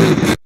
you